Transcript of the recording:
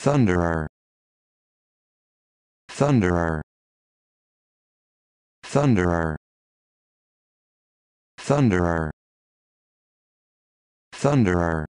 Thunderer. Thunderer. Thunderer. Thunderer. Thunderer.